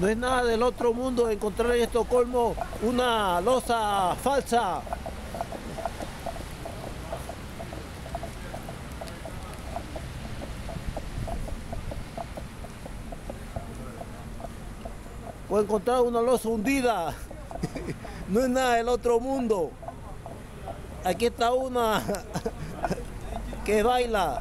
No es nada del otro mundo encontrar en Estocolmo una losa falsa. O encontrar una losa hundida. No es nada del otro mundo. Aquí está una que baila.